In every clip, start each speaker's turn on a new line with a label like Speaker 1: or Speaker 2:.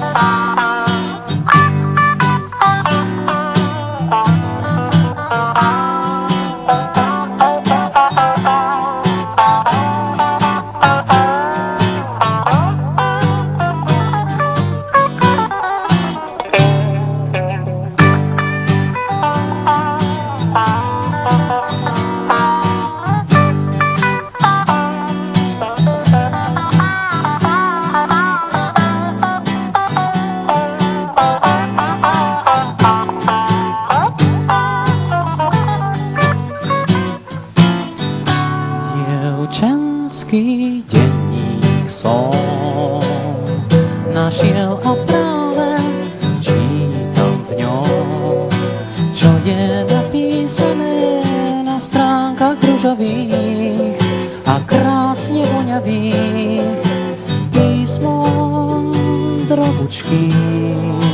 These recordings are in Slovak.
Speaker 1: Bye. Našiel oprave, čítam v ňom, čo je napísané na stránkach ružových a krásne voňavých písmom drobučkým.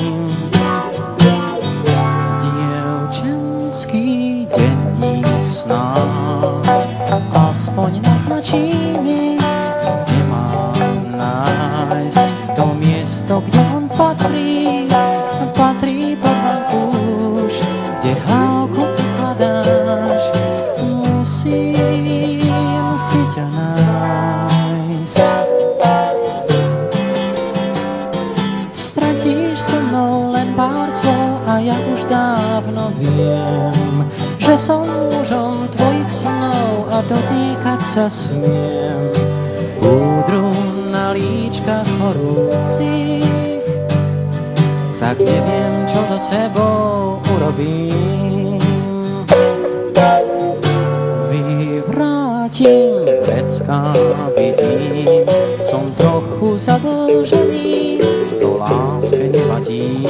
Speaker 1: Ja už dávno viem, že som mužom tvojich snov a dotýkať sa smiem. Údru na líčkach horúcich, tak neviem, čo so sebou urobím. Vyvrátim vecka, vidím, som trochu zadlžený, to láske nevadí.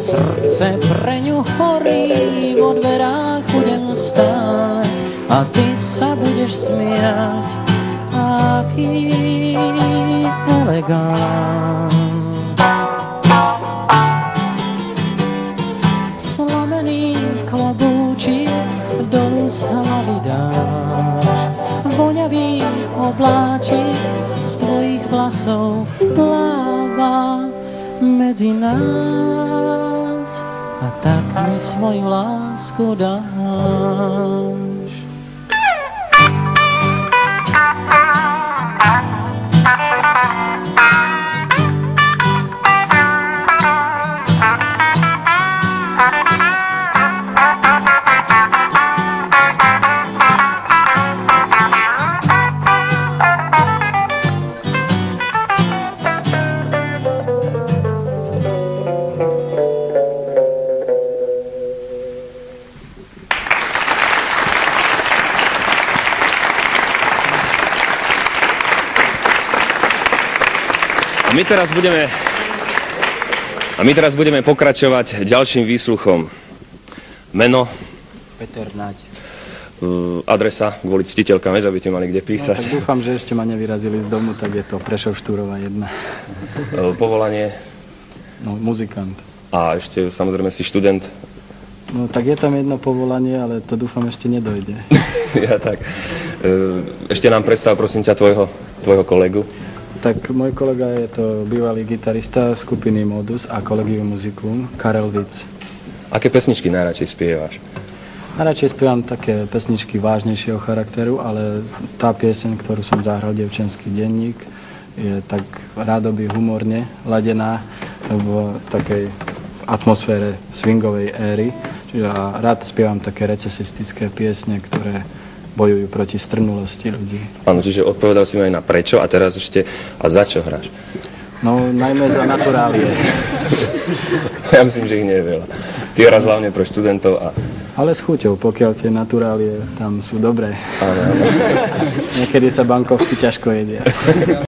Speaker 1: Srdce pre ňu horí, vo dverách budem stáť a ty sa budeš smiať, aký elegant. Slomený klobúčik dolu z hlavy dáš, voňavý obláčik z tvojich vlasov pláva medzi nás a tak mi svoju lásku dáš.
Speaker 2: A my teraz budeme a my teraz budeme pokračovať ďalším výsluchom. Meno,
Speaker 3: Peter Naď.
Speaker 2: adresa kvôli ctiteľkám, vieš, aby ste mali kde
Speaker 3: No,
Speaker 2: písať.
Speaker 3: tak dúfam, že ešte ma nevyrazili z domu, tak je to Prešov Štúrova 1.
Speaker 2: Uh, Povolanie
Speaker 3: No, muzikant.
Speaker 2: a ešte samozrejme si študent.
Speaker 3: No tak je tam jedno povolanie, ale to dúfam ešte nedojde.
Speaker 2: ja tak. Uh, Ešte nám predstav prosím ťa tvojho, tvojho kolegu.
Speaker 3: Tak môj kolega je to bývalý gitarista skupiny Modus a Collegium Musicum, Karel Vic.
Speaker 2: Aké pesničky najradšej spievaš?
Speaker 3: Najradšej spievam také pesničky vážnejšieho charakteru, ale tá pieseň, ktorú som zahral, Devčenský denník, je tak rádoby humorne ladená v takej atmosfére swingovej éry. Čiže rád spievam také recesistické piesne, ktoré bojujú proti strnulosti ľudí.
Speaker 2: Áno, čiže odpovedal si mi aj na prečo a teraz ešte a za čo hráš?
Speaker 3: No, najmä za naturálie.
Speaker 2: Ja myslím, že ich nie je veľa. Ty hráš hlavne pre študentov a
Speaker 3: Ale s chuťou, pokiaľ tie naturálie tam sú dobré.
Speaker 2: áno, áno.
Speaker 3: Niekedy sa bankovky ťažko jedia.